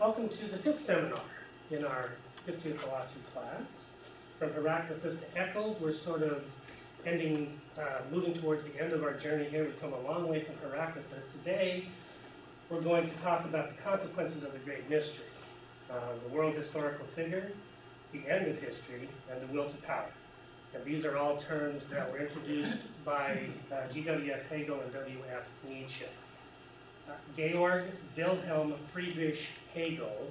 welcome to the fifth seminar in our history of philosophy class. From Heraclitus to Eccles, we're sort of ending, uh, moving towards the end of our journey here. We've come a long way from Heraclitus. Today, we're going to talk about the consequences of the great mystery, uh, the world historical figure, the end of history, and the will to power. And these are all terms that were introduced by uh, G.W.F. Hegel and W.F. Nietzsche. Georg Wilhelm Friedrich Hegel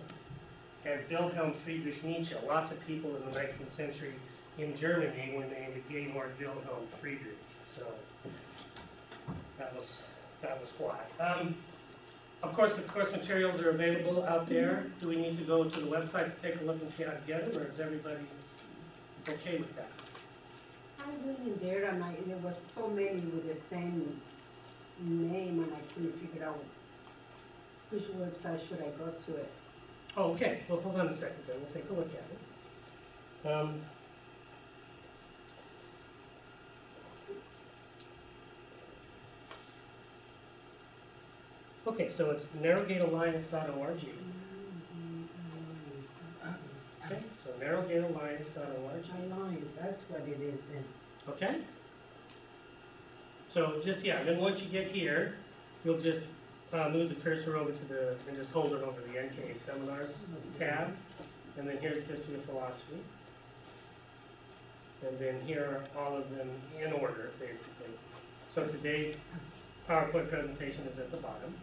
and Wilhelm Friedrich Nietzsche. Lots of people in the 19th century in Germany were named Georg Wilhelm Friedrich. So that was that was why. Um, of course, the course materials are available out there. Do we need to go to the website to take a look and see how to get them, or is everybody okay with that? I went in there and I, there was so many with the same name and I couldn't figure out which website should I go to it. Oh, okay, well, hold on a second then, we'll take a look at it. Um, Okay, so it's narrowgatealliance.org. Okay, so narrowgatealliance.org. Alliance, that's what it is then. Okay? So just, yeah, then once you get here, you'll just uh, move the cursor over to the, and just hold it over the NK Seminars tab. And then here's History of Philosophy. And then here are all of them in order, basically. So today's PowerPoint presentation is at the bottom.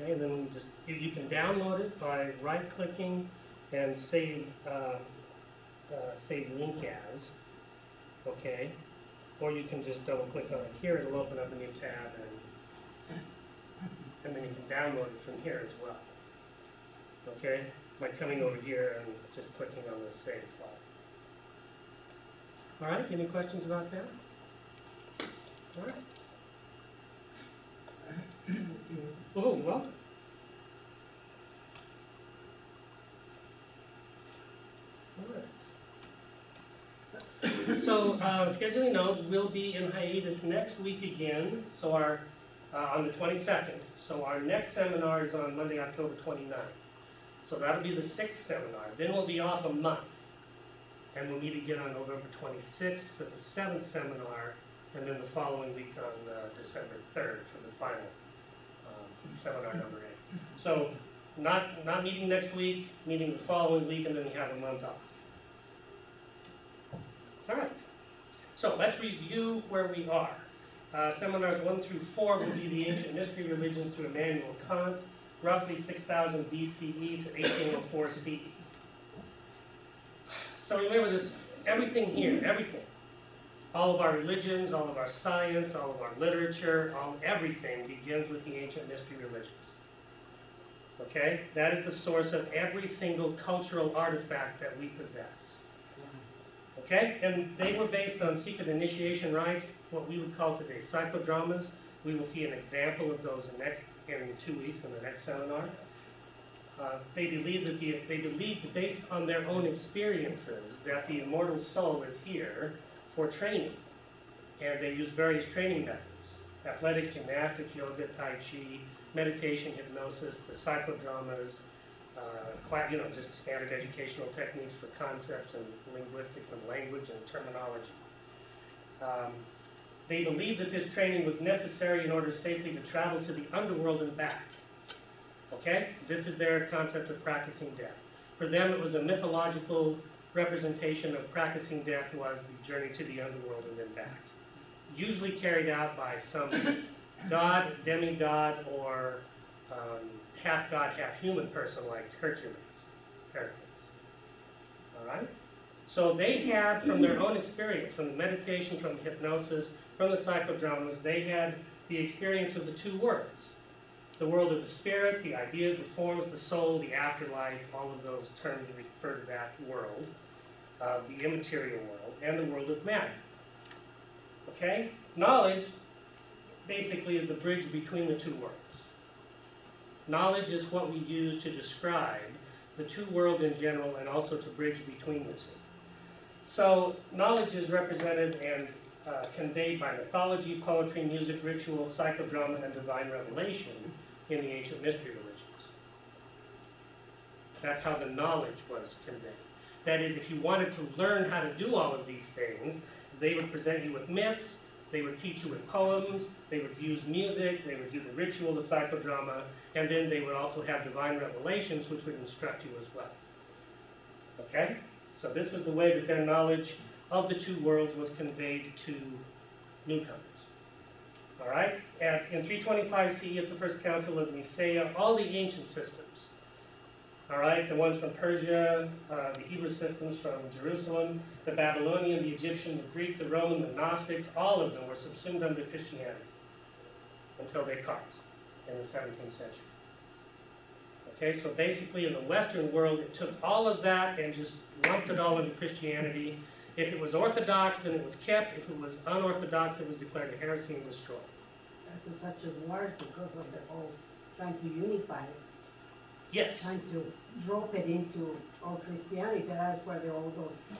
Okay, and then just, you, you can download it by right-clicking and save, uh, uh, save link as, okay? Or you can just double-click on it here, it'll open up a new tab, and, and then you can download it from here as well. Okay, by coming over here and just clicking on the save file. All right, any questions about that? All right. Oh, welcome. All right. So, uh, scheduling note, we'll be in hiatus next week again, so our, uh, on the 22nd. So our next seminar is on Monday, October 29th. So that'll be the sixth seminar. Then we'll be off a month. And we'll meet again on November 26th for the seventh seminar, and then the following week on uh, December 3rd for the final um, seminar number eight. So not, not meeting next week, meeting the following week, and then we have a month off. All right. So let's review where we are. Uh, seminars one through four will be the ancient mystery religions through Immanuel Kant, roughly 6000 BCE to 1804 CE. So remember this, everything here, everything, all of our religions, all of our science, all of our literature, all, everything begins with the ancient mystery religions. Okay? That is the source of every single cultural artifact that we possess. Okay? And they were based on secret initiation rites, what we would call today psychodramas. We will see an example of those in, next, in two weeks in the next seminar. Uh, they believed that the, they believed based on their own experiences that the immortal soul is here for training. And they use various training methods. Athletics, gymnastics, yoga, tai chi, meditation, hypnosis, the psychodramas, uh, you know, just standard educational techniques for concepts and linguistics and language and terminology. Um, they believed that this training was necessary in order safely to travel to the underworld and back. Okay? This is their concept of practicing death. For them, it was a mythological representation of practicing death was the journey to the underworld and then back. Usually carried out by some god, demigod, or um, half god, half human person like Hercules, Hercules. All right? So they had, from their own experience, from the meditation, from the hypnosis, from the psychodramas, they had the experience of the two worlds. The world of the spirit, the ideas, the forms, the soul, the afterlife, all of those terms refer to that world, uh, the immaterial world, and the world of matter. Okay? Knowledge basically is the bridge between the two worlds. Knowledge is what we use to describe the two worlds in general and also to bridge between the two. So knowledge is represented and uh, conveyed by mythology, poetry, music, ritual, psychodrama, and divine revelation in the ancient mystery religions. That's how the knowledge was conveyed. That is, if you wanted to learn how to do all of these things, they would present you with myths, they would teach you with poems, they would use music, they would do the ritual, the psychodrama, and then they would also have divine revelations, which would instruct you as well. Okay? So this was the way that their knowledge of the two worlds was conveyed to newcomers. All right? And in 325 CE at the First Council of Nicaea, all the ancient systems, all right, the ones from Persia, uh, the Hebrew systems from Jerusalem, the Babylonian, the Egyptian, the Greek, the Roman, the Gnostics, all of them were subsumed under Christianity until Descartes in the 17th century. Okay, so basically in the Western world, it took all of that and just lumped it all into Christianity. If it was Orthodox, then it was kept. If it was unorthodox, it was declared a heresy and destroyed. That's such a word because of the whole trying to unify it, Yes, trying to drop it into all Christianity. That's where the, all those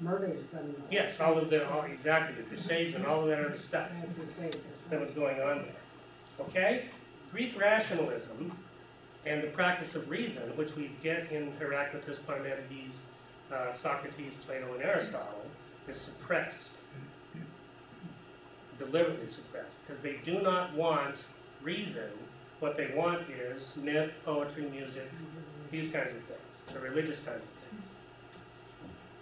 murders and. yes, all of the, all, exactly, the Crusades and all of that other stuff. Yeah, crusades, that's that right. was going on there. Okay? Greek rationalism and the practice of reason, which we get in Heraclitus, Parmenides, uh, Socrates, Plato, and Aristotle, is suppressed. Deliberately suppressed. Because they do not want reason. What they want is myth, poetry, music, these kinds of things, the religious kinds of things.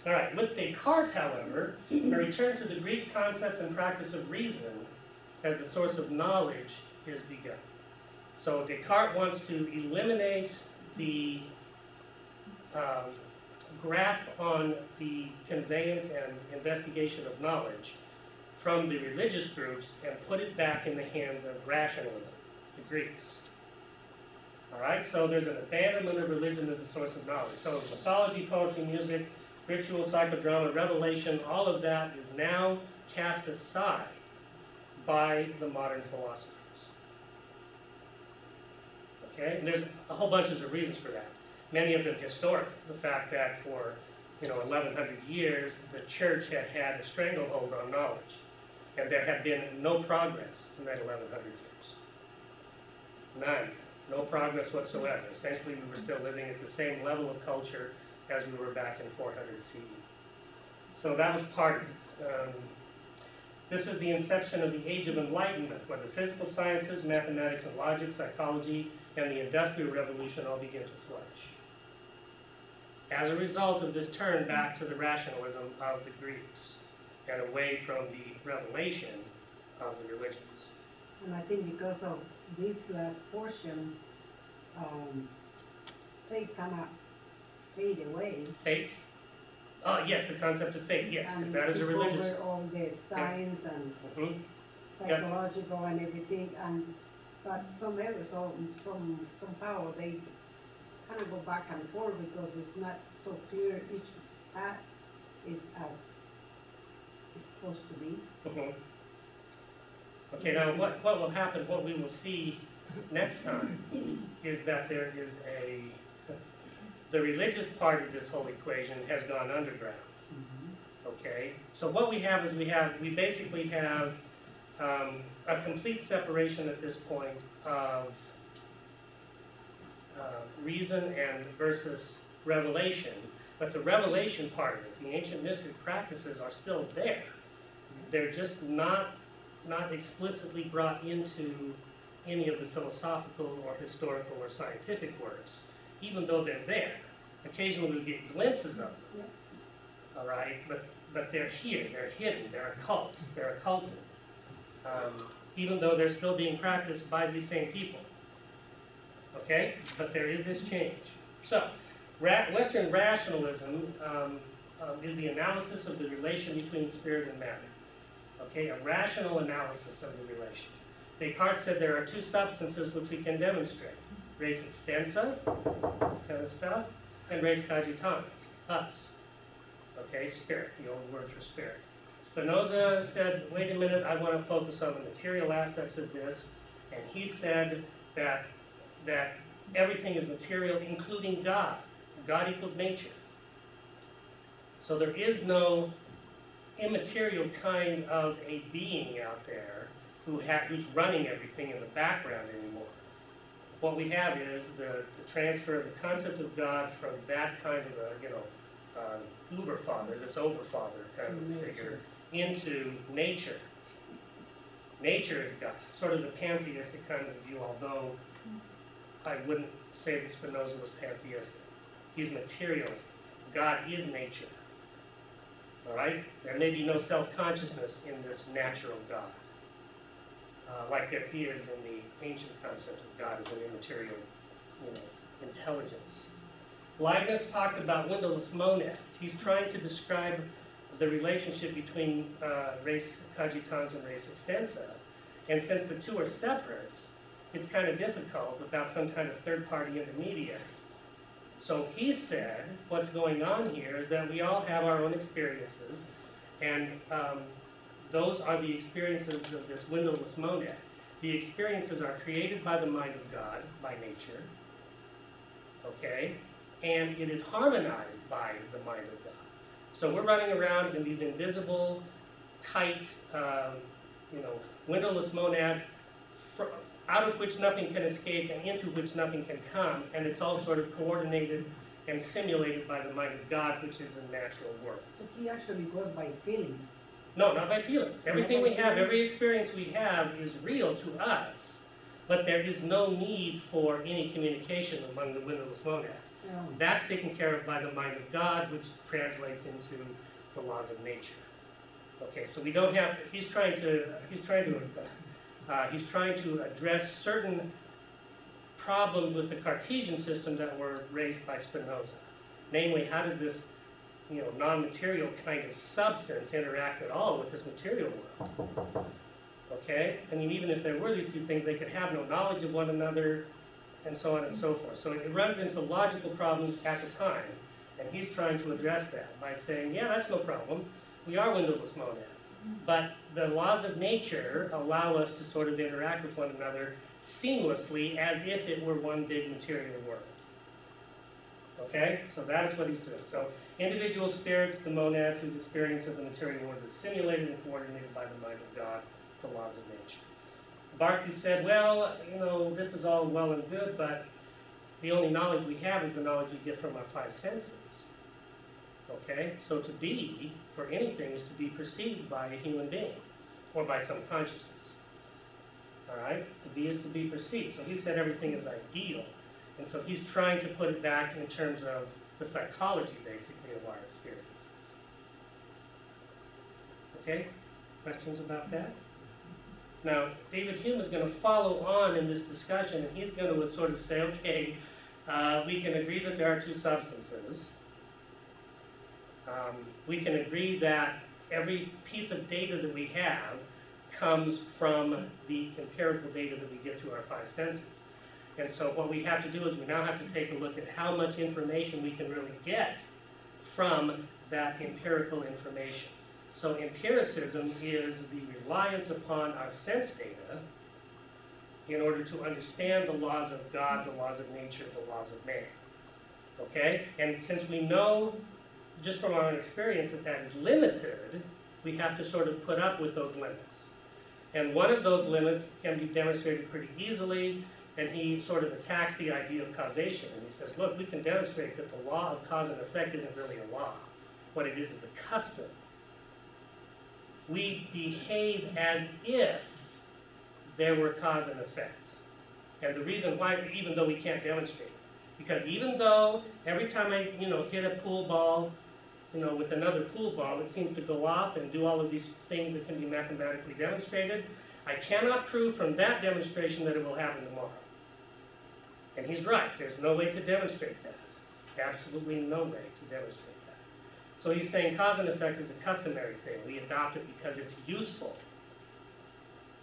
All right, with Descartes, however, a return to the Greek concept and practice of reason as the source of knowledge is begun. So Descartes wants to eliminate the um, grasp on the conveyance and investigation of knowledge from the religious groups and put it back in the hands of rationalism, the Greeks. All right, so there's an abandonment of religion as the source of knowledge. So mythology, poetry, music, ritual, psychodrama, revelation, all of that is now cast aside by the modern philosophers. Okay, and there's a whole bunch of reasons for that. Many of them historic. The fact that for you know 1100 years the church had had a stranglehold on knowledge, and there had been no progress in that 1100 years. None, no progress whatsoever. Essentially, we were still living at the same level of culture as we were back in 400 CE. So that was part of it. Um, this was the inception of the Age of Enlightenment, where the physical sciences, mathematics and logic, psychology, and the Industrial Revolution all began to flourish. As a result of this turn back to the rationalism of the Greeks and away from the revelation of the religions. And I think because of this last portion, um, they kind of fade away. Fate? Oh, yes, the concept of fate, yes, because and that is a took religious. over all the science and Mhm. Yeah. psychological and everything, and, but some areas, some, some, somehow they kind of go back and forth because it's not so clear each path is as it's supposed to be. Mhm. Okay, now what, what will happen, what we will see next time is that there is a, the religious part of this whole equation has gone underground, okay? So what we have is we have, we basically have um, a complete separation at this point of uh, reason and versus revelation, but the revelation part of it, the ancient mystic practices are still there. They're just not not explicitly brought into any of the philosophical or historical or scientific works, even though they're there. Occasionally we get glimpses of them. All right, but but they're here, they're hidden, they're occult, they're occulted. Um, even though they're still being practiced by these same people. Okay, but there is this change. So, ra- Western rationalism um, um, is the analysis of the relation between spirit and matter okay, a rational analysis of the relation. Descartes said there are two substances which we can demonstrate. Res extensa, this kind of stuff, and res cogitans, us. Okay, spirit, the old word for spirit. Spinoza said, wait a minute, I want to focus on the material aspects of this, and he said that, that everything is material, including God. God equals nature. So there is no immaterial kind of a being out there who ha- who's running everything in the background anymore. what we have is the, the transfer of the concept of God from that kind of a, you know, uh, uber father, this over father kind of Nature. figure, into nature. Nature is God, sort of the pantheistic kind of view, although I wouldn't say that Spinoza was pantheistic. He's materialistic. God is nature. All right? There may be no self-consciousness in this natural God, uh, like there is in the ancient concept of God as an immaterial, you know, intelligence. Leibniz talked about windowless monads. He's trying to describe the relationship between uh, res cogitans and res extensa. And since the two are separate, it's kind of difficult without some kind of third-party intermediary. So he said, what's going on here is that we all have our own experiences, and um, those are the experiences of this windowless monad. The experiences are created by the mind of God, by nature, okay? And it is harmonized by the mind of God. So we're running around in these invisible, tight, um, you know, windowless monads, out of which nothing can escape and into which nothing can come, and it's all sort of coordinated and simulated by the mind of God, which is the natural world. So he actually goes by feelings. No, not by feelings. Everything we have, every experience we have is real to us, but there is no need for any communication among the windowless monads. Um, That's taken care of by the mind of God, which translates into the laws of nature. Okay, so we don't have, he's trying to, he's trying to, uh, he's trying to address certain problems with the Cartesian system that were raised by Spinoza. Namely, how does this, you know, non-material kind of substance interact at all with this material world? Okay, I mean, even if there were these two things, they could have no knowledge of one another, and so on and so forth. So it runs into logical problems at the time, and he's trying to address that by saying, yeah, that's no problem. We are windowless monads. But the laws of nature allow us to sort of interact with one another seamlessly as if it were one big material world. Okay? So that is what he's doing. So individual spirits, the monads whose experience of the material world is simulated and coordinated by the mind of God, the laws of nature. Berkeley said, well, you know, this is all well and good, but the only knowledge we have is the knowledge we get from our five senses. Okay? So to be, for anything, is to be perceived by a human being or by some consciousness. All right? To be is to be perceived. So he said everything is ideal. And so he's trying to put it back in terms of the psychology, basically, of our experience. Okay? Questions about that? Now, David Hume is going to follow on in this discussion, and he's going to sort of say, okay, uh, we can agree that there are two substances. Um, we can agree that every piece of data that we have comes from the empirical data that we get through our five senses. And so what we have to do is we now have to take a look at how much information we can really get from that empirical information. So empiricism is the reliance upon our sense data in order to understand the laws of God, the laws of nature, the laws of man. Okay? And since we know just from our own experience that that is limited, we have to sort of put up with those limits. And one of those limits can be demonstrated pretty easily, and he sort of attacks the idea of causation. And he says, look, we can demonstrate that the law of cause and effect isn't really a law. What it is is a custom. We behave as if there were cause and effect. And the reason why, even though we can't demonstrate because even though every time I, you know, hit a pool ball, you know, with another pool ball, it seems to go off and do all of these things that can be mathematically demonstrated. I cannot prove from that demonstration that it will happen tomorrow. And he's right, there's no way to demonstrate that. Absolutely no way to demonstrate that. So he's saying cause and effect is a customary thing. We adopt it because it's useful.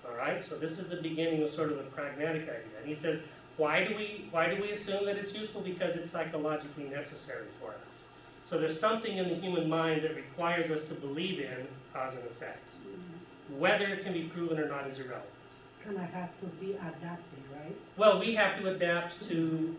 All right, so this is the beginning of sort of a pragmatic idea. And he says, why do we why do we assume that it's useful? Because it's psychologically necessary for us. So there's something in the human mind that requires us to believe in cause and effect. Whether it can be proven or not is irrelevant. Kind of has to be adapted, right? Well, we have to adapt to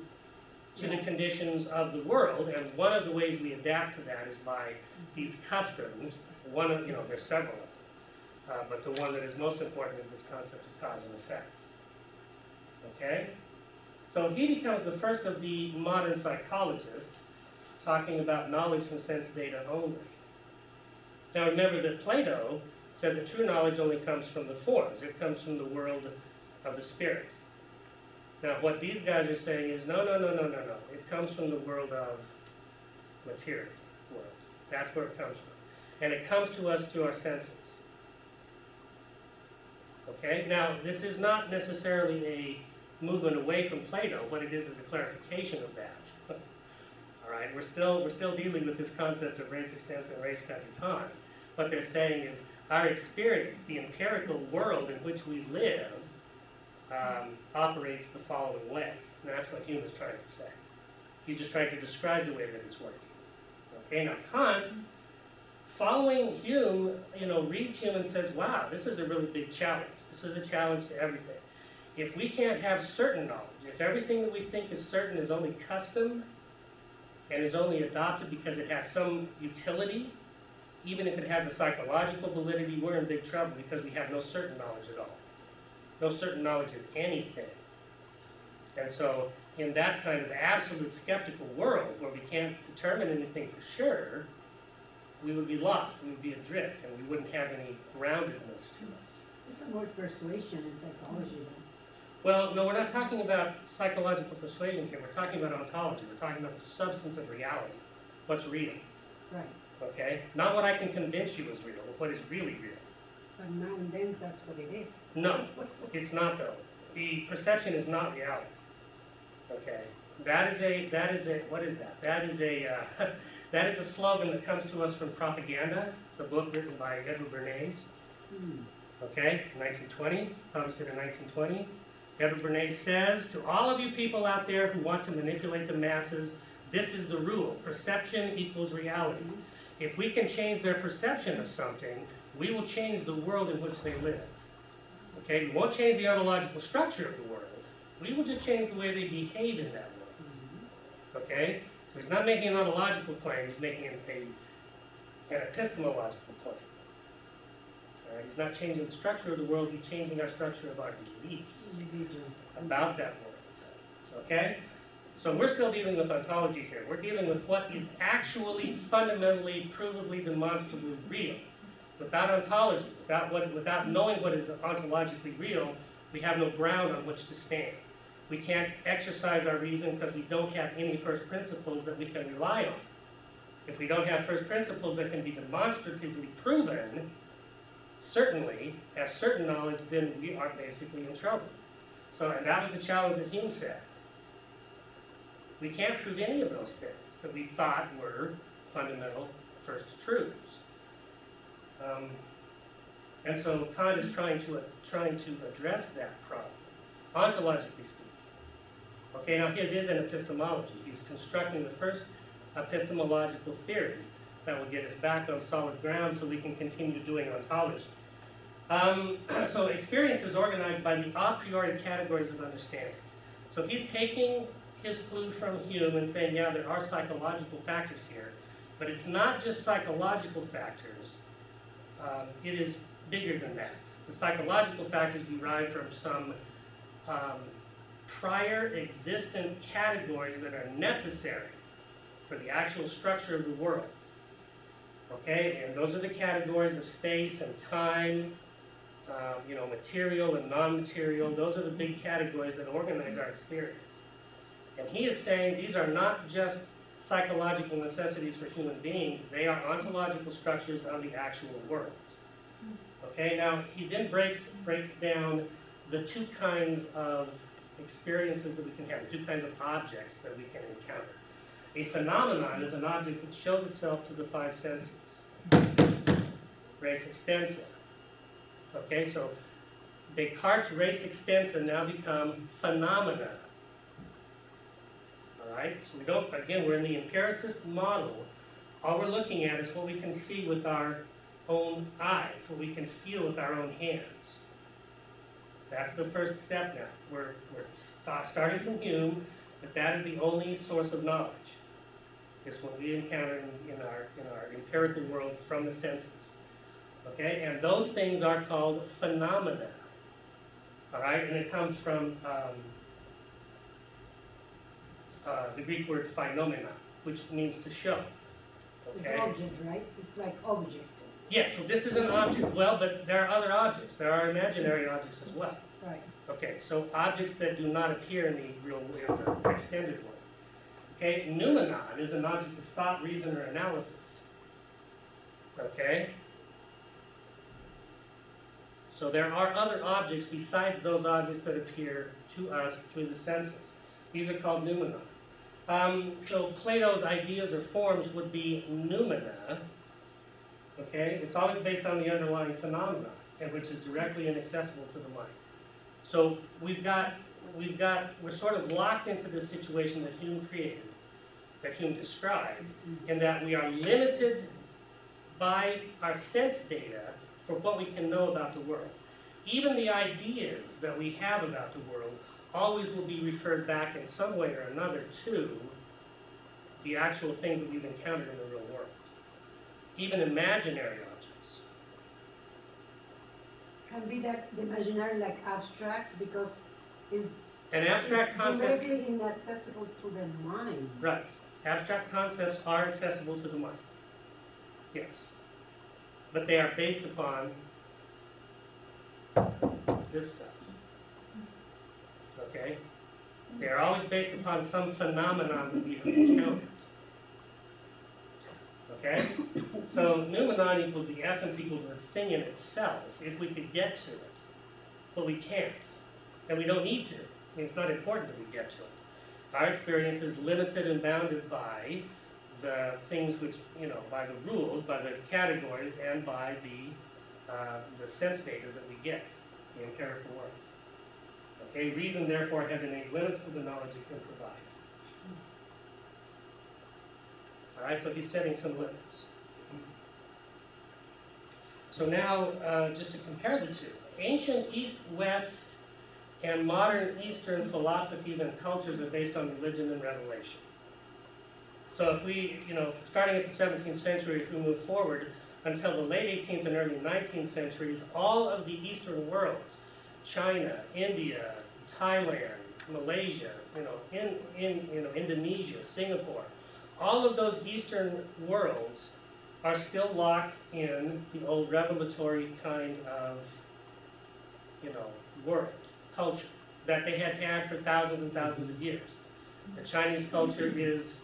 to the conditions of the world, and one of the ways we adapt to that is by these customs. One of you know, there's several of them, uh, but the one that is most important is this concept of cause and effect. Okay. So he becomes the first of the modern psychologists talking about knowledge from sense data only. Now remember that Plato said that true knowledge only comes from the forms, it comes from the world of the spirit. Now what these guys are saying is no, no, no, no, no, no. It comes from the world of material world. That's where it comes from. And it comes to us through our senses. Okay? Now, this is not necessarily a movement away from Plato. What it is is a clarification of that. All right? We're still, we're still dealing with this concept of res extensa and res cogitans. What they're saying is our experience, the empirical world in which we live, um, operates the following way. And that's what Hume is trying to say. He's just trying to describe the way that it's working. Okay, now Kant, following Hume, you know, reads Hume and says, wow, this is a really big challenge. This is a challenge to everything. If we can't have certain knowledge, if everything that we think is certain is only custom and is only adopted because it has some utility, even if it has a psychological validity, we're in big trouble because we have no certain knowledge at all. No certain knowledge of anything. And so, in that kind of absolute skeptical world where we can't determine anything for sure, we would be lost, we would be adrift, and we wouldn't have any groundedness to us. It's more persuasion in psychology. Well, no, we're not talking about psychological persuasion here. We're talking about ontology. We're talking about the substance of reality, what's real, Right. okay? Not what I can convince you is real, but what is really real. But now and then, that's what it is. No, it's not though. The perception is not reality. Okay, that is a that is a what is that? That is a uh, that is a slogan that comes to us from Propaganda, the book written by Edward Bernays. Hmm. Okay, 1920, published in 1920. Edward Bernays says to all of you people out there who want to manipulate the masses, this is the rule: perception equals reality. If we can change their perception of something, we will change the world in which they live. Okay, we won't change the ontological structure of the world. We will just change the way they behave in that world. Okay? So he's not making an ontological claim, he's making a, an epistemological claim. Right? He's not changing the structure of the world, he's changing our structure of our beliefs about that world. Okay? So we're still dealing with ontology here. We're dealing with what is actually fundamentally, provably, demonstrably real. Without ontology, without, what, without knowing what is ontologically real, we have no ground on which to stand. We can't exercise our reason because we don't have any first principles that we can rely on. If we don't have first principles that can be demonstratively proven, certainly have certain knowledge, then we are basically in trouble. So, and that was the challenge that Hume said. We can't prove any of those things that we thought were fundamental first truths. Um, and so Kant is trying to, trying to address that problem, ontologically speaking. Okay, now his is an epistemology. He's constructing the first epistemological theory that will get us back on solid ground so we can continue doing ontology. Um, so experience is organized by the a priori categories of understanding. So he's taking his clue from Hume and saying, yeah, there are psychological factors here, but it's not just psychological factors. Um, it is bigger than that. The psychological factors derive from some um, prior existent categories that are necessary for the actual structure of the world. Okay, and those are the categories of space and time, um, you know, material and non-material. Those are the big categories that organize our experience. And he is saying these are not just psychological necessities for human beings, they are ontological structures of the actual world. Okay, now he then breaks, breaks down the two kinds of experiences that we can have, the two kinds of objects that we can encounter. A phenomenon is an object that shows itself to the five senses. Res extensa. Okay, so Descartes' res extensa now become phenomena. All right, so we don't, again, we're in the empiricist model. All we're looking at is what we can see with our own eyes, what we can feel with our own hands. That's the first step now. We're, we're starting from Hume, but that is the only source of knowledge. Is what we encounter in, in our in our empirical world from the senses. Okay, and those things are called phenomena. All right, and it comes from um, uh, the Greek word phenomena, which means to show. It's object, right? It's like object, Yes, so this is an object. Well, but there are other objects. There are imaginary objects as well. right? Okay, so objects that do not appear in the real, world the extended world. Okay, noumenon is an object of thought, reason, or analysis. Okay? So there are other objects besides those objects that appear to us through the senses. These are called noumena. Um, so Plato's ideas or forms would be noumena. Okay, it's always based on the underlying phenomena, and which is directly inaccessible to the mind. So we've got, we've got, we're sort of locked into this situation that Hume created, that Hume described, mm-hmm. in that we are limited by our sense data for what we can know about the world. Even the ideas that we have about the world always will be referred back in some way or another to the actual things that we've encountered in the real world. Even imaginary. Can be that the imaginary like abstract because it's An abstract it's concept directly inaccessible to the mind. Right. Abstract concepts are accessible to the mind. Yes. But they are based upon this stuff. Okay? They are always based upon some phenomenon that we have encountered. Okay? So noumenon equals the essence equals the thing in itself, if we could get to it. But we can't. And we don't need to. I mean, it's not important that we get to it. Our experience is limited and bounded by the things which, you know, by the rules, by the categories, and by the, uh, the sense data that we get, the empirical world. Okay, reason therefore has innate limits to the knowledge it can provide. All right, so he's setting some limits. So now, uh, just to compare the two, ancient East-West and modern Eastern philosophies and cultures are based on religion and revelation. So if we, you know, starting at the 17th century, if we move forward until the late 18th and early 19th centuries, all of the Eastern worlds, China, India, Thailand, Malaysia, you know, in, in, you know, Indonesia, Singapore, all of those Eastern worlds are still locked in the old revelatory kind of, you know, world, culture, that they had had for thousands and thousands of years. The Chinese culture is,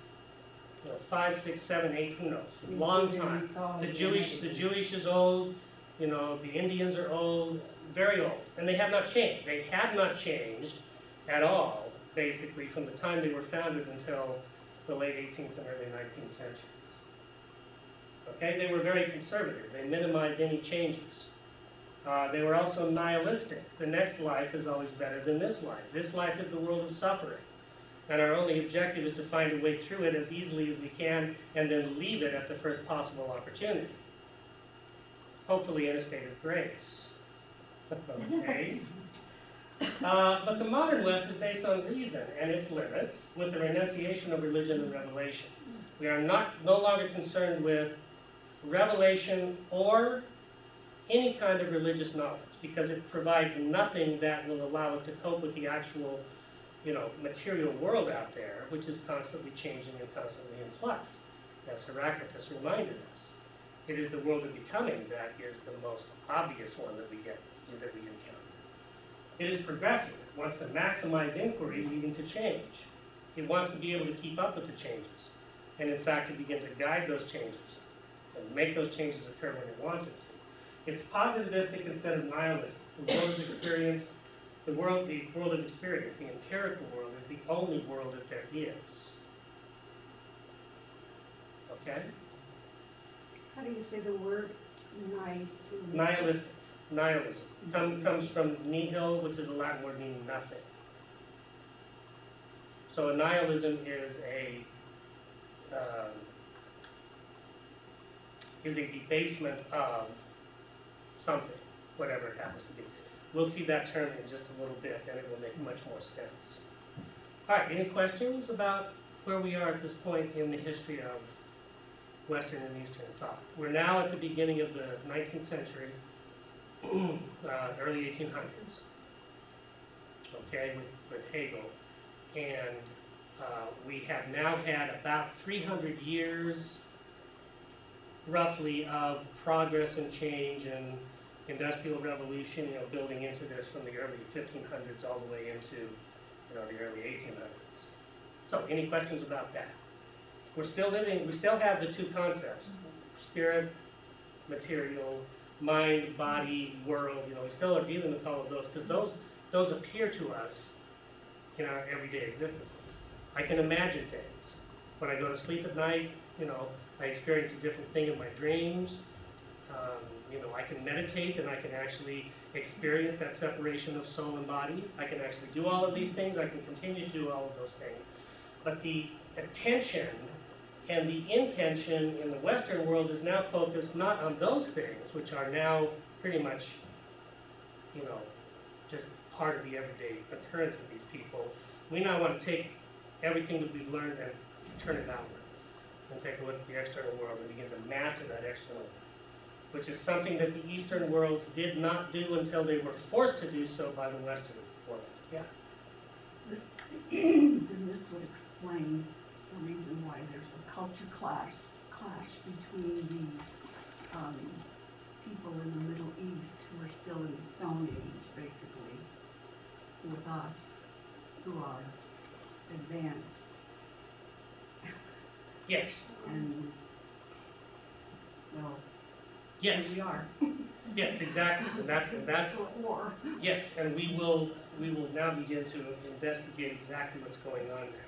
you know, five, six, seven, eight, who knows, long time. The Jewish, the Jewish is old, you know, the Indians are old, very old, and they have not changed. They have not changed at all, basically, from the time they were founded until the late 18th and early 19th centuries. Okay, they were very conservative. They minimized any changes. Uh, they were also nihilistic. The next life is always better than this life. This life is the world of suffering. And our only objective is to find a way through it as easily as we can and then leave it at the first possible opportunity. Hopefully in a state of grace. okay? Uh, but the modern West is based on reason and its limits with the renunciation of religion and revelation. We are not no longer concerned with revelation or any kind of religious knowledge because it provides nothing that will allow us to cope with the actual, you know, material world out there, which is constantly changing and constantly in flux, as Heraclitus reminded us. It is the world of becoming that is the most obvious one that we get that we encounter. It is progressive. It wants to maximize inquiry leading to change. It wants to be able to keep up with the changes, and in fact to begin to guide those changes and make those changes occur when it wants it to. It's positivistic instead of nihilistic. The world of experience, the world, the world of experience, the empirical world is the only world that there is. Okay? How do you say the word nihil? Nihilistic, nihilism, Come, comes from nihil, which is a Latin word meaning nothing. So a nihilism is a, um, is a debasement of something, whatever it happens to be. We'll see that term in just a little bit, and it will make much more sense. All right, any questions about where we are at this point in the history of Western and Eastern thought? We're now at the beginning of the 19th century, uh, early 1800s, okay, with, with Hegel. And Uh, we have now had about 300 years, roughly, of progress and change and industrial revolution, you know, building into this from the early 1500s all the way into, you know, the early 1800s. So, any questions about that? We're still living, we still have the two concepts, spirit, material, mind, body, world, you know, we still are dealing with all of those, because those, those appear to us in our everyday existences. I can imagine things. When I go to sleep at night, you know, I experience a different thing in my dreams. Um, you know, I can meditate and I can actually experience that separation of soul and body. I can actually do all of these things. I can continue to do all of those things. But the attention and the intention in the Western world is now focused not on those things, which are now pretty much, you know, just part of the everyday occurrence of these people. We now want to take everything that we've learned and turn it outward and take a look at the external world and begin to master that external world, which is something that the Eastern worlds did not do until they were forced to do so by the Western world. Yeah. This, this would explain the reason why there's a culture clash, clash between the, um, people in the Middle East who are still in the Stone Age, basically, with us, who are advanced, Yes. and, well, Yes. we are. Yes. Exactly. And that's and that's war. yes. And we will we will now begin to investigate exactly what's going on there.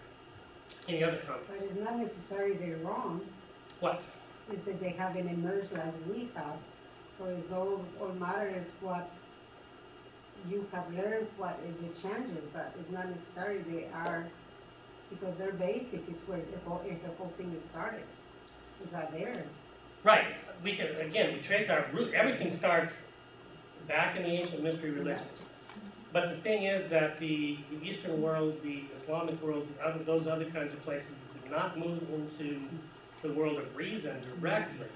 Any other comments? But it's not necessarily they're wrong, What? is that they haven't emerged as we have. So it's all, all matter is what you have learned, what is the changes, but it's not necessarily they are, because they're basic, is where the whole, if the whole thing is started. Is that there? Right. We can again we trace our root. Everything starts back in the ancient mystery religions. But the thing is that the, the Eastern world, the Islamic world, other, those other kinds of places that did not move into the world of reason directly,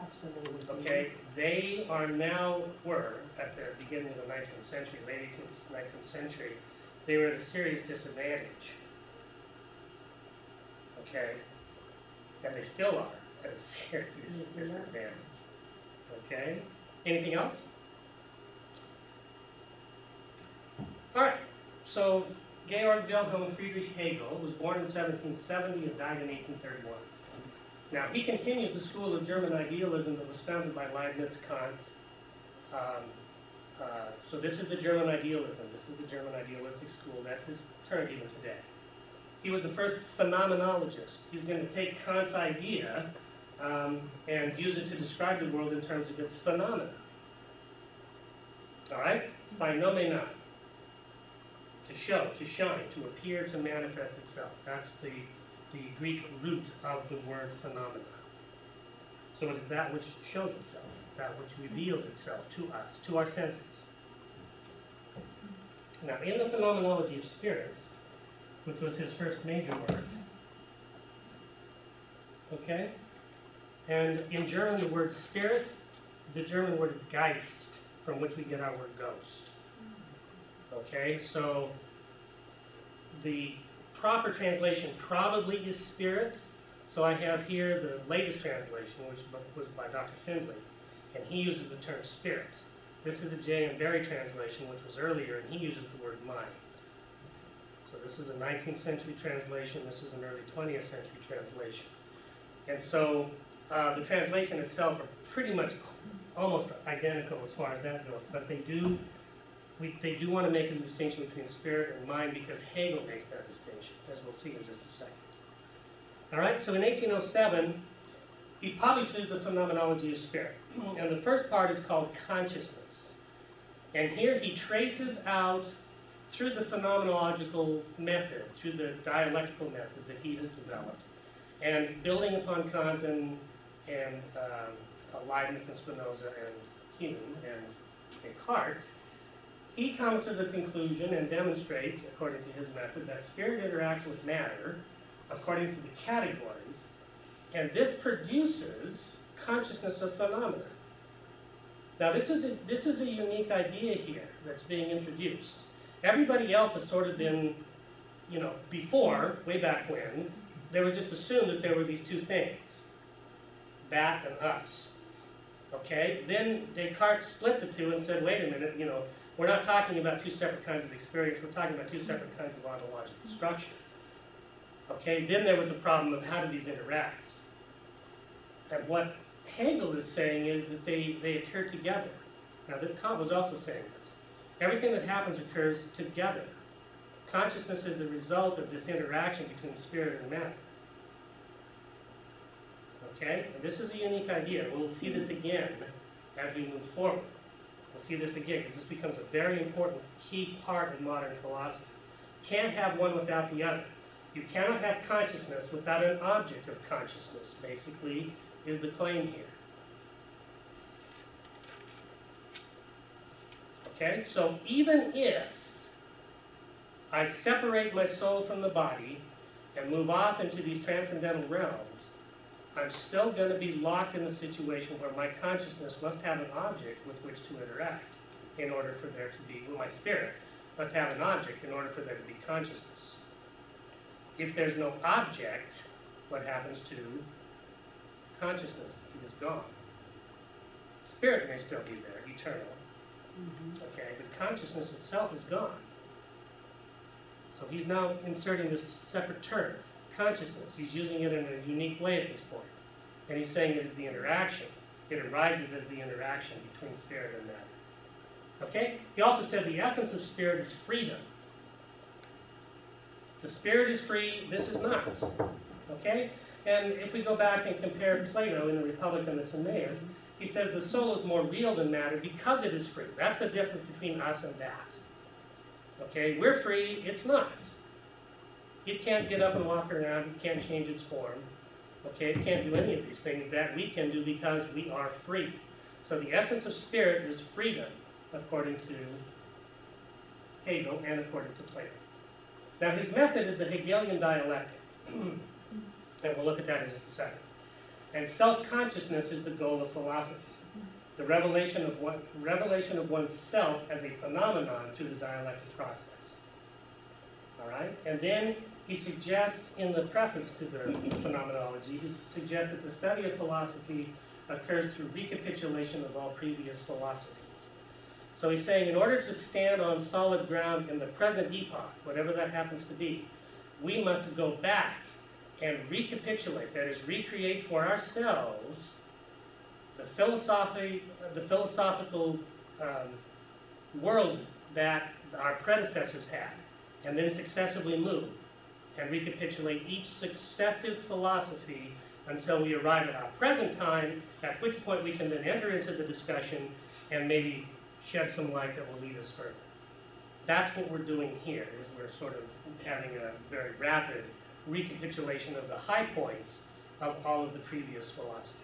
Absolutely. okay, they are now, were, at the beginning of the 19th century, late 18th, 19th century, they were at a serious disadvantage. Okay? And they still are at a serious disadvantage. Okay? Anything else? All right, so Georg Wilhelm Friedrich Hegel was born in 1770 and died in 1831. Now, he continues the school of German idealism that was founded by Leibniz, Kant. Um, uh, so this is the German idealism. This is the German idealistic school that is current even today. He was the first phenomenologist. He's going to take Kant's idea um, and use it to describe the world in terms of its phenomena. All right? By Phenomena. To show, to shine, to appear, to manifest itself. That's the the Greek root of the word phenomena. So it is that which shows itself, that which reveals itself to us, to our senses. Now, in the phenomenology of spirits, which was his first major work, okay, and in German the word spirit, the German word is Geist, from which we get our word ghost. Okay, so the proper translation probably is spirit. So I have here the latest translation, which was by Dr. Findlay, and he uses the term spirit. This is the J. B. Baillie translation, which was earlier, and he uses the word mind. So this is a 19th century translation. This is an early 20th century translation. And so uh, the translation itself are pretty much almost identical as far as that goes, but they do we, they do want to make a distinction between spirit and mind because Hegel makes that distinction, as we'll see in just a second. All right, so in 1807, he publishes the phenomenology of spirit. And the first part is called consciousness. And here he traces out, through the phenomenological method, through the dialectical method that he has developed, and building upon Kant and, and um, Leibniz and Spinoza and Hume and Descartes, he comes to the conclusion and demonstrates, according to his method, that spirit interacts with matter according to the categories, and this produces consciousness of phenomena. Now, this is a, this is a unique idea here that's being introduced. Everybody else has sort of been you know, before, way back when, they were just assumed that there were these two things, that and us. Okay, then Descartes split the two and said, wait a minute, you know, we're not talking about two separate kinds of experience, we're talking about two separate kinds of ontological structure. Okay, then there was the problem of how do these interact? And what Hegel is saying is that they, they occur together. Now, Kant was also saying this. Everything that happens occurs together. Consciousness is the result of this interaction between spirit and matter. Okay? And this is a unique idea. We'll see this again as we move forward. We'll see this again because this becomes a very important key part of modern philosophy. Can't have one without the other. You cannot have consciousness without an object of consciousness, basically, is the claim here. Okay? So even if I separate my soul from the body and move off into these transcendental realms, I'm still going to be locked in a situation where my consciousness must have an object with which to interact in order for there to be, well, my spirit must have an object in order for there to be consciousness. If there's no object, what happens to consciousness? It is gone. Spirit may still be there, eternal, mm-hmm. okay, but consciousness itself is gone. So he's now inserting this separate term, consciousness. He's using it in a unique way at this point. And he's saying it is the interaction. It arises as the interaction between spirit and matter. Okay? He also said the essence of spirit is freedom. The spirit is free, this is not. Okay? And if we go back and compare Plato in the Republic and the Timaeus, he says the soul is more real than matter because it is free. That's the difference between us and that. Okay, we're free, it's not. It can't get up and walk around, it can't change its form. Okay, it can't do any of these things that we can do because we are free. So the essence of spirit is freedom, according to Hegel and according to Plato. Now his method is the Hegelian dialectic. and we'll look at that in just a second. And self-consciousness is the goal of philosophy. The revelation of what revelation of oneself as a phenomenon through the dialectic process. All right? And then he suggests in the preface to their phenomenology, he suggests that the study of philosophy occurs through recapitulation of all previous philosophies. So he's saying in order to stand on solid ground in the present epoch, whatever that happens to be, we must go back and recapitulate, that is, recreate for ourselves the, philosophy, the philosophical um, world that our predecessors had, and then successively move and recapitulate each successive philosophy until we arrive at our present time, at which point we can then enter into the discussion and maybe shed some light that will lead us further. That's what we're doing here, is we're sort of having a very rapid recapitulation of the high points of all of the previous philosophies.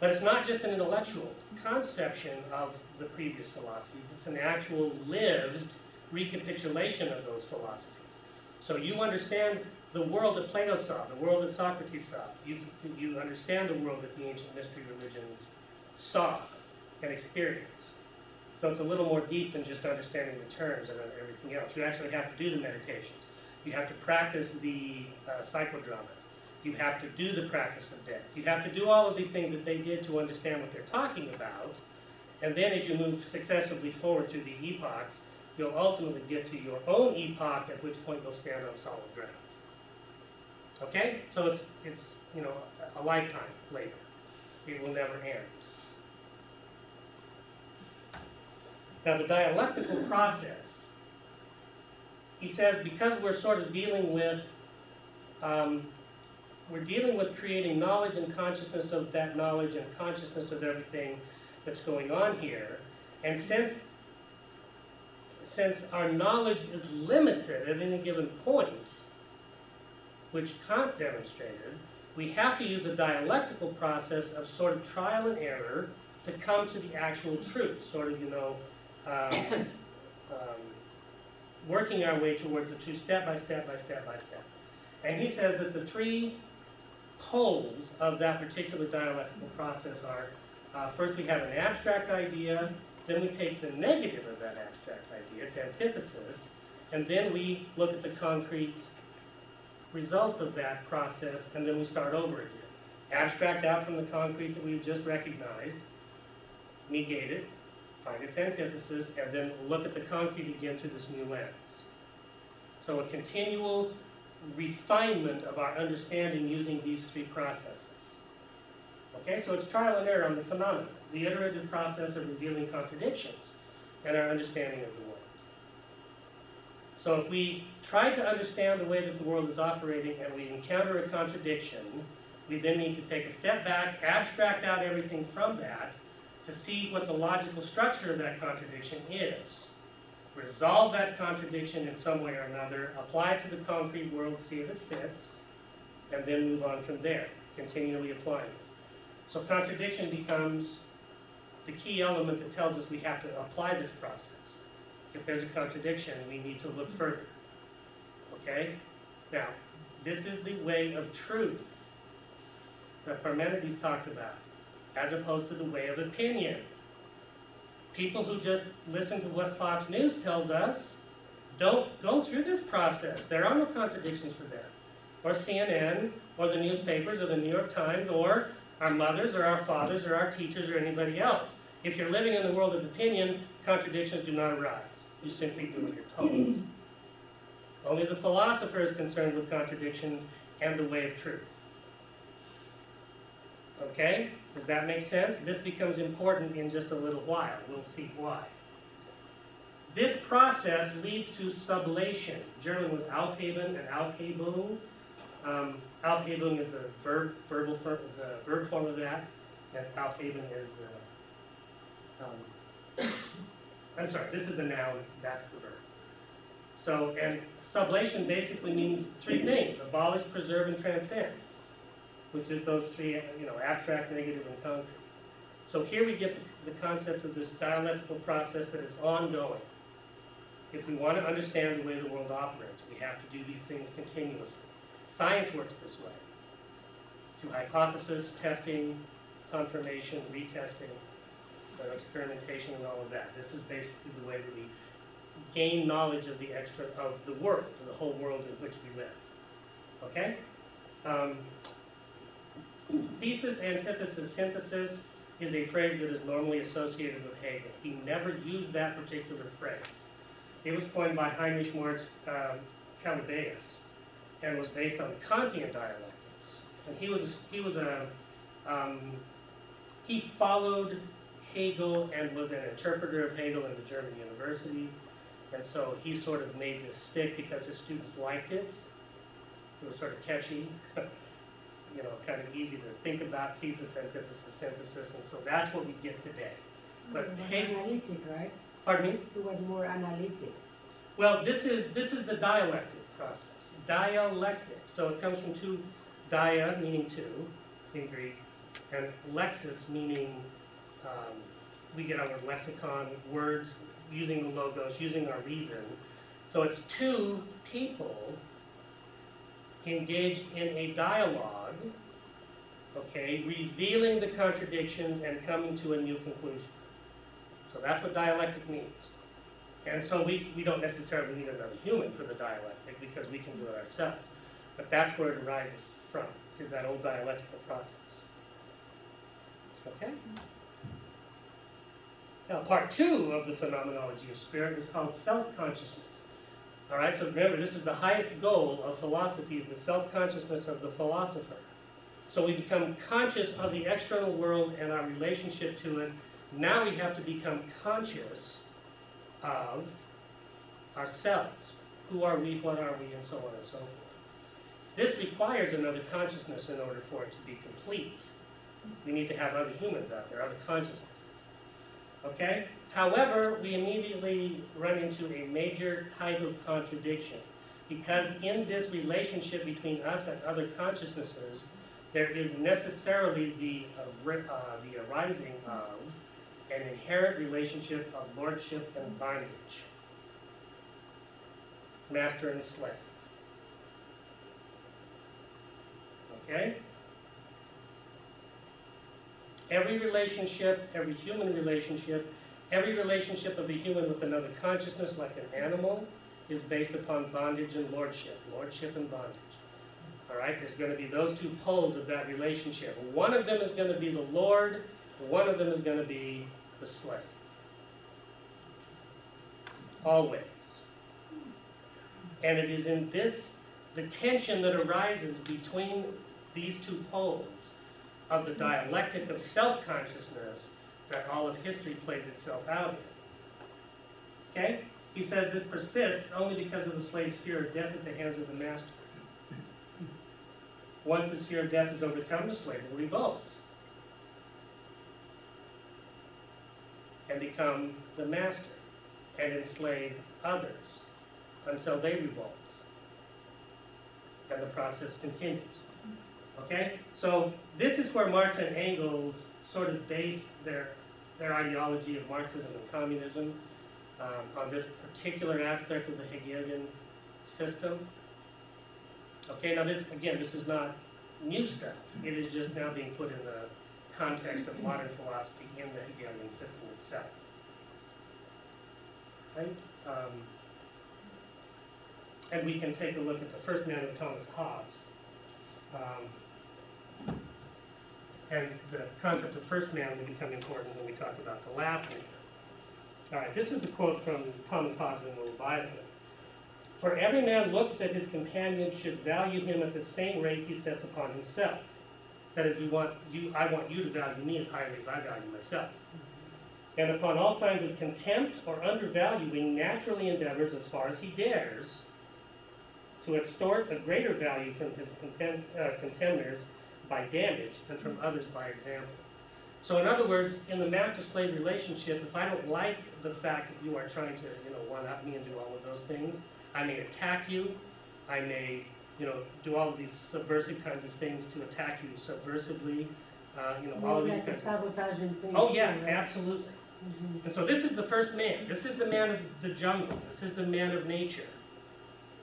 But it's not just an intellectual conception of the previous philosophies, it's an actual lived recapitulation of those philosophies. So you understand the world that Plato saw, the world that Socrates saw. You, you understand the world that the ancient mystery religions saw and experienced. So it's a little more deep than just understanding the terms and everything else. You actually have to do the meditations. You have to practice the uh, psychodramas. You have to do the practice of death. You have to do all of these things that they did to understand what they're talking about. And then as you move successively forward through the epochs, you'll ultimately get to your own epoch, at which point you'll stand on solid ground. Okay? So it's, it's you know, a lifetime later. It will never end. Now, the dialectical process, he says, because we're sort of dealing with, um, we're dealing with creating knowledge and consciousness of that knowledge and consciousness of everything that's going on here. And since, since our knowledge is limited at any given point, which Kant demonstrated, we have to use a dialectical process of sort of trial and error to come to the actual truth, sort of, you know, um, um, working our way toward the two step by step by step by step. And he says that the three poles of that particular dialectical process are uh, first we have an abstract idea, then we take the negative of that abstract idea, its antithesis, And then we look at the concrete results of that process, and then we start over again. Abstract out from the concrete that we've just recognized, negate it, find its antithesis, and then look at the concrete again through this new lens. So a continual refinement of our understanding using these three processes. Okay, so it's trial and error on the phenomenon, the iterative process of revealing contradictions and our understanding of the world. So if we try to understand the way that the world is operating and we encounter a contradiction, we then need to take a step back, abstract out everything from that to see what the logical structure of that contradiction is. Resolve that contradiction in some way or another, apply it to the concrete world, see if it fits, and then move on from there, continually applying it. So contradiction becomes the key element that tells us we have to apply this process. If there's a contradiction, we need to look further. Okay? Now, this is the way of truth that Parmenides talked about, as opposed to the way of opinion. People who just listen to what Fox News tells us don't go through this process. There are no contradictions for them. Or CNN, or the newspapers, or the New York Times, or our mothers, or our fathers, or our teachers, or anybody else. If you're living in the world of opinion, contradictions do not arise. You simply do what you're told. Only the philosopher is concerned with contradictions and the way of truth. Okay? Does that make sense? This becomes important in just a little while. We'll see why. This process leads to sublation. German was Aufheben and Aufhebung. Um, Aufhebung is the verb, verbal, the verb form of that, and Aufheben is the, um, I'm sorry, this is the noun, that's the verb. So, and sublation basically means three things, abolish, preserve, and transcend, which is those three, you know, abstract, negative, and concrete. So here we get the concept of this dialectical process that is ongoing. If we want to understand the way the world operates, we have to do these things continuously. Science works this way, through hypothesis, testing, confirmation, retesting, experimentation, and all of that. This is basically the way that we gain knowledge of the extra of the world, the whole world in which we live. Okay? Um, thesis, antithesis, synthesis is a phrase that is normally associated with Hegel. He never used that particular phrase. It was coined by Heinrich Moritz um, and was based on the Kantian dialectics. And he was he was a um, he followed Hegel and was an interpreter of Hegel in the German universities. And so he sort of made this stick because his students liked it. It was sort of catchy, you know, kind of easy to think about, thesis, antithesis, synthesis, and so that's what we get today. But Hegel, analytic, right? pardon me? It was more analytic. Well, this is, this is the dialectic process. Dialectic, so it comes from two, dia meaning two in Greek, and lexis meaning, um, we get our lexicon, words, using the logos, using our reason. So it's two people engaged in a dialogue, okay, revealing the contradictions and coming to a new conclusion. So that's what dialectic means. And so we, we don't necessarily need another human for the dialectic because we can do it ourselves. But that's where it arises from, is that old dialectical process. Okay? Now, part two of the phenomenology of spirit is called self-consciousness. All right, so remember, this is the highest goal of philosophy, is the self-consciousness of the philosopher. So we become conscious of the external world and our relationship to it. Now we have to become conscious of ourselves. Who are we, what are we, and so on and so forth. This requires another consciousness in order for it to be complete. We need to have other humans out there, other consciousnesses. Okay? However, we immediately run into a major type of contradiction because in this relationship between us and other consciousnesses, there is necessarily the, uh, uh, the arising of an inherent relationship of lordship and bondage, master and slave. Okay? Every relationship, every human relationship, every relationship of a human with another consciousness, like an animal, is based upon bondage and lordship, lordship and bondage. All right, there's going to be those two poles of that relationship. One of them is going to be the Lord, one of them is going to be the slave. Always. And it is in this, the tension that arises between these two poles of the dialectic of self-consciousness that all of history plays itself out in. Okay? He says this persists only because of the slave's fear of death at the hands of the master. Once this fear of death is overcome, the slave will revolt and become the master and enslave others until they revolt. And the process continues. Okay? So this is where Marx and Engels sort of based their, their ideology of Marxism and communism um, on this particular aspect of the Hegelian system. Okay, now this, again, this is not new stuff. It is just now being put in the context of modern philosophy in the Hegelian system itself. Okay? Um, and we can take a look at the first man of Thomas Hobbes. Um, and the concept of first man will become important when we talk about the last man. All right, this is the quote from Thomas Hobbes in the Leviathan. For every man looks that his companion should value him at the same rate he sets upon himself. That is, we want you, I want you to value me as highly as I value myself. And upon all signs of contempt or undervaluing, naturally endeavors, as far as he dares, to extort a greater value from his contem- uh, contemners by damage and from others by example. So in other words, in the master-slave relationship, if I don't like the fact that you are trying to, you know, one-up me and do all of those things, I may attack you. I may, you know, do all of these subversive kinds of things to attack you subversively. Uh, you know, all of these Like kinds. sabotaging thing. Oh yeah, right? absolutely. Mhm. And so this is the first man. This is the man of the jungle. This is the man of nature.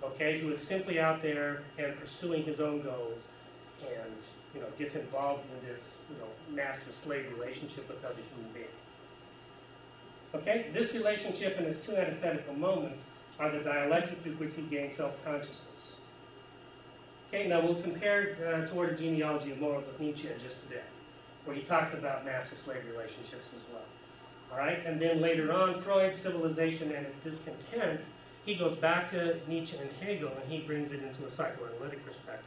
Okay, who is simply out there and pursuing his own goals, and you know gets involved in this you know master-slave relationship with other human beings. Okay, this relationship and its two antithetical moments are the dialectic through which he gains self-consciousness. Okay, now we'll compare uh, toward a genealogy of morals with Nietzsche just a bit, where he talks about master-slave relationships as well. All right, and then later on, Freud's civilization and its discontent, he goes back to Nietzsche and Hegel and he brings it into a psychoanalytic perspective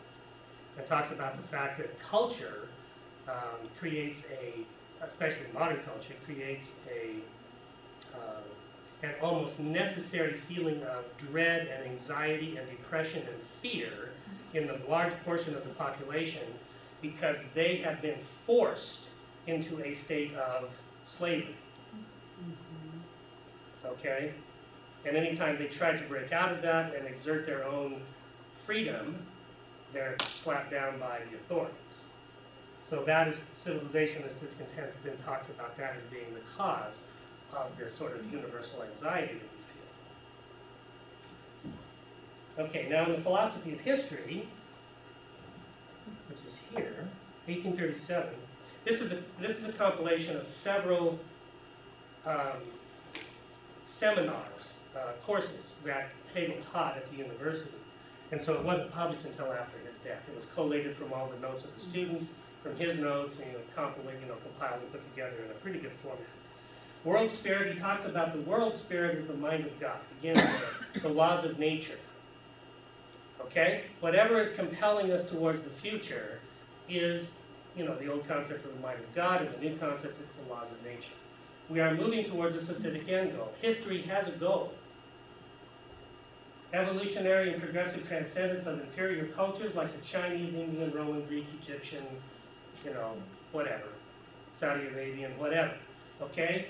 and talks about the fact that culture um, creates a, especially modern culture, creates a uh, an almost necessary feeling of dread and anxiety and depression and fear in the large portion of the population because they have been forced into a state of slavery. Okay? And anytime they try to break out of that and exert their own freedom, they're slapped down by the authorities. So that is civilization as discontent then talks about that as being the cause of this sort of universal anxiety that we feel. Okay, now in the philosophy of history, which is here, 1837, this is a, this is a compilation of several um, seminars, uh, courses that Hegel taught at the university. And so it wasn't published until after his death. It was collated from all the notes of the students, from his notes, and you know, compiled, you know, compiled and put together in a pretty good format. World spirit, he talks about the world spirit as the mind of God. Again, the, the laws of nature. Okay? Whatever is compelling us towards the future is, you know, the old concept of the mind of God, and the new concept is the laws of nature. We are moving towards a specific end goal. History has a goal. Evolutionary and progressive transcendence of inferior cultures like the Chinese, Indian, Roman, Greek, Egyptian, you know, whatever, Saudi Arabian, whatever. Okay?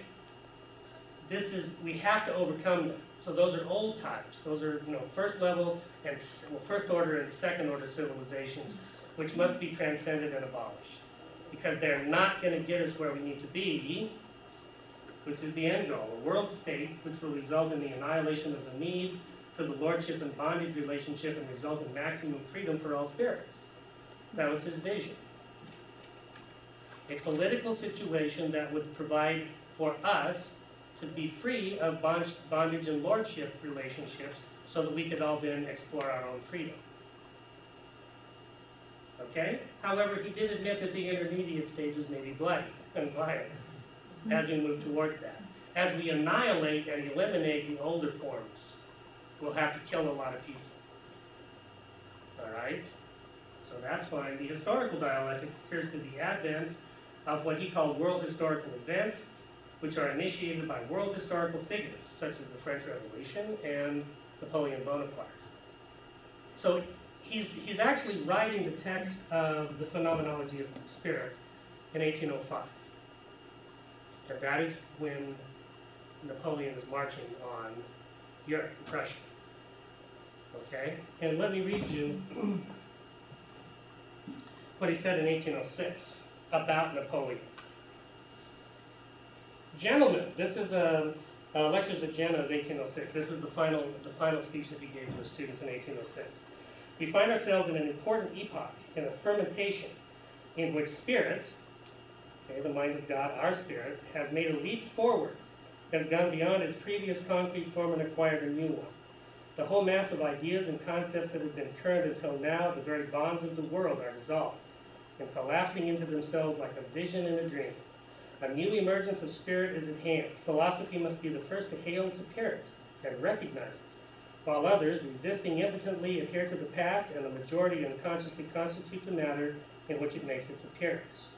This is, we have to overcome them. So those are old times. Those are, you know, first level and, well, first order and second order civilizations, which must be transcended and abolished. Because they're not going to get us where we need to be, which is the end goal, a world state which will result in the annihilation of the need for the lordship and bondage relationship and result in maximum freedom for all spirits. That was his vision. A political situation that would provide for us to be free of bondage and lordship relationships so that we could all then explore our own freedom. Okay? However, he did admit that the intermediate stages may be bloody and violent as we move towards that. As we annihilate and eliminate the older forms, we'll have to kill a lot of people. All right? So that's why The historical dialectic occurs through the advent of what he called world historical events, which are initiated by world historical figures, such as the French Revolution and Napoleon Bonaparte. So he's, he's actually writing the text of the phenomenology of spirit in 1805. And that is when Napoleon is marching on Europe, Prussia. Okay? And let me read you what he said in 1806 about Napoleon. Gentlemen, this is a, uh, Lectures at Jena of 1806. This was the final, the final speech that he gave to his students in 1806. We find ourselves in an important epoch, in a fermentation, in which spirit, okay, the mind of God, our spirit, has made a leap forward, has gone beyond its previous concrete form and acquired a new one. The whole mass of ideas and concepts that have been current until now, the very bonds of the world, are dissolved and collapsing into themselves like a vision in a dream. A new emergence of spirit is at hand. Philosophy must be the first to hail its appearance and recognize it, while others, resisting impotently, adhere to the past, and the majority unconsciously constitute the matter in which it makes its appearance.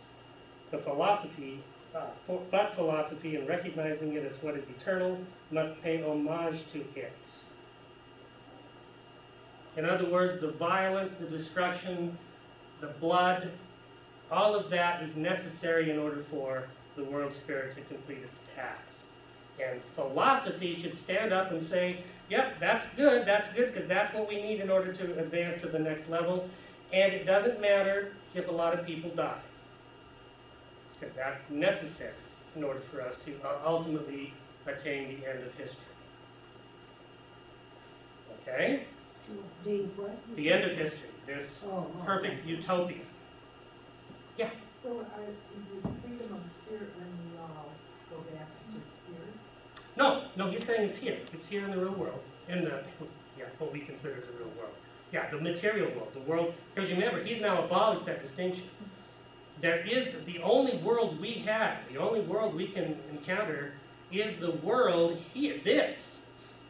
The philosophy, uh, for, but philosophy, in recognizing it as what is eternal, must pay homage to it. In other words, the violence, the destruction, the blood, all of that is necessary in order for the world spirit to complete its task. And philosophy should stand up and say, yep, that's good, that's good, because that's what we need in order to advance to the next level. And it doesn't matter if a lot of people die, because that's necessary in order for us to uh, ultimately attain the end of history. Okay? The? The end of history, this Oh, oh. perfect utopia. Yeah? So are, is this freedom of spirit when we all go back to just spirit? No, no, he's saying it's here. It's here in the real world, in the, uh, yeah, what we consider the real world. Yeah, the material world, the world, because remember, he's now abolished that distinction. There is, the only world we have, the only world we can encounter is the world here, this.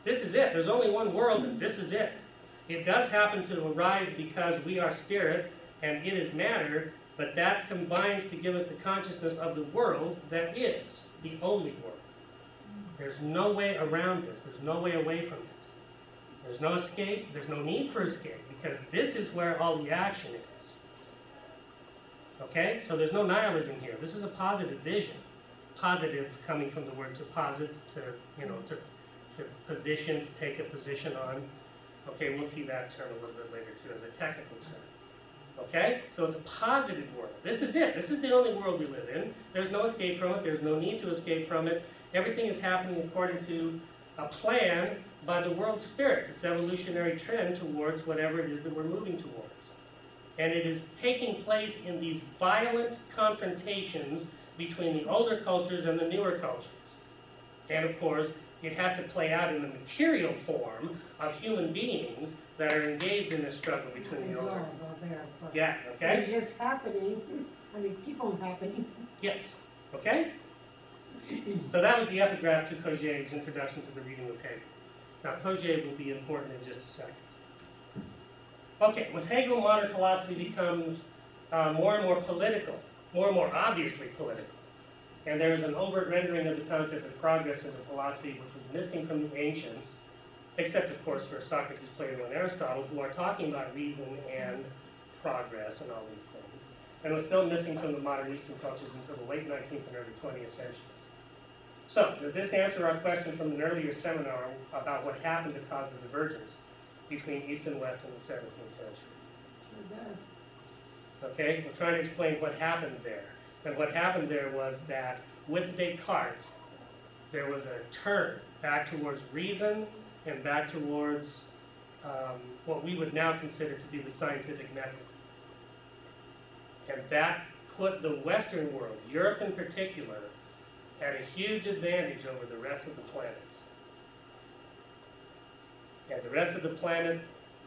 This is it. There's only one world, and this is it. It does happen to arise because we are spirit, and it is matter, but that combines to give us the consciousness of the world that is the only world. There's no way around this. There's no way away from it. There's no escape. There's no need for escape because this is where all the action is. Okay? So there's no nihilism here. This is a positive vision. Positive coming from the word to posit, to, you know, to, to position, to take a position on. Okay, we'll see that term a little bit later too as a technical term. Okay? So it's a positive world. This is it. This is the only world we live in. There's no escape from it. There's no need to escape from it. Everything is happening according to a plan by the world spirit, this evolutionary trend towards whatever it is that we're moving towards. And it is taking place in these violent confrontations between the older cultures and the newer cultures. And of course, it has to play out in the material form of human beings that are engaged in this struggle between These the older. there, Yeah, okay? They're just happening, and they keep on happening. Yes, okay? So that was the epigraph to Kojève's introduction to the reading of Hegel. Now, Kojève will be important in just a second. Okay, with Hegel, modern philosophy becomes uh, more and more political, more and more obviously political. And there is an overt rendering of the concept of progress into philosophy, which was missing from the ancients, except, of course, for Socrates, Plato, and Aristotle, who are talking about reason and progress and all these things, and was still missing from the modern Eastern cultures until the late 19th and early 20th centuries. So, does this answer our question from an earlier seminar about what happened to cause the divergence between East and West in the 17th century? Sure does. Okay, we're trying to explain what happened there. And what happened there was that with Descartes, there was a turn back towards reason and back towards um, what we would now consider to be the scientific method. And that put the Western world, Europe in particular, at a huge advantage over the rest of the planets. And the rest of the planet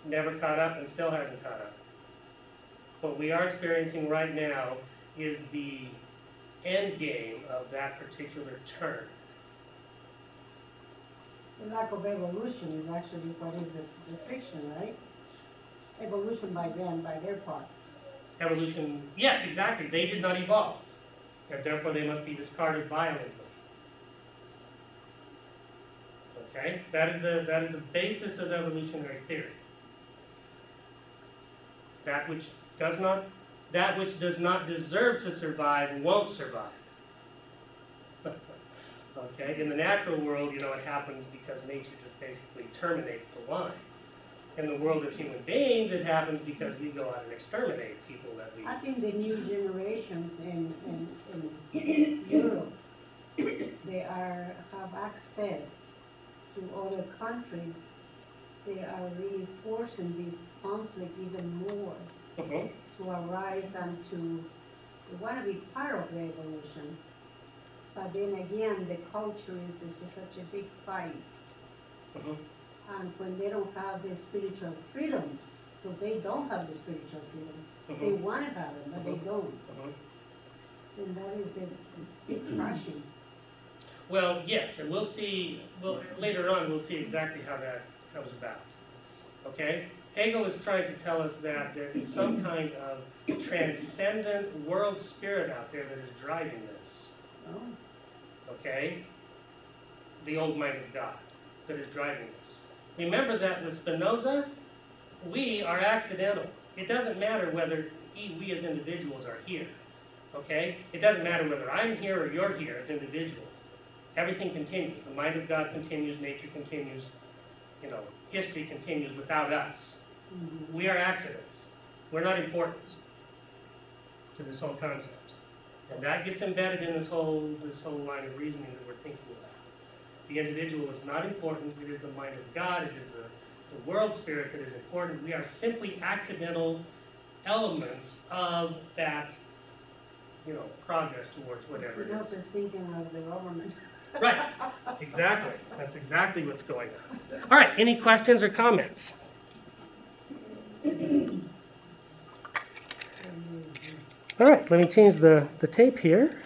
never caught up and still hasn't caught up. What we are experiencing right now is the end game of that particular turn. The lack of evolution is actually what is the, the fiction, right? Evolution by them, by their part. Evolution, yes, exactly, they did not evolve, and therefore they must be discarded violently. Okay, that is the, that is the basis of evolutionary theory. That which does not, that which does not deserve to survive won't survive. Okay, in the natural world, you know, it happens because nature just basically terminates the line. In the world of human beings, it happens because we go out and exterminate people that we. I think the new generations in, in, in Europe, they are, have access to other countries. They are really forcing this conflict even more Mhm, to arise and to, want to be part of the evolution. But then again, the culture is, is such a big fight. mhm. And when they don't have the spiritual freedom, because they don't have the spiritual freedom, they Mhm, want to have it, but they don't. mhm. And that is the big crashing. Well, yes, and we'll see, well, later on, we'll see exactly how that comes about. Okay? Hegel is trying to tell us that there is some kind of transcendent world spirit out there that is driving this. Oh, Okay? The old mind of God that is driving this. Remember that with Spinoza, we are accidental. It doesn't matter whether he- we as individuals are here. Okay? It doesn't matter whether I'm here or you're here as individuals. Everything continues. The mind of God continues, nature continues, you know, history continues without us. mhm. We are accidents. We're not important to this whole concept. And that gets embedded in this whole, this whole line of reasoning that we're thinking about. The individual is not important, it is the mind of God, it is the, the world spirit that is important. We are simply accidental elements of that, you know, progress towards whatever it is. Spinoza's thinking of the government. Right, exactly. That's exactly what's going on. All right, any questions or comments? All right, let me change the, the tape here.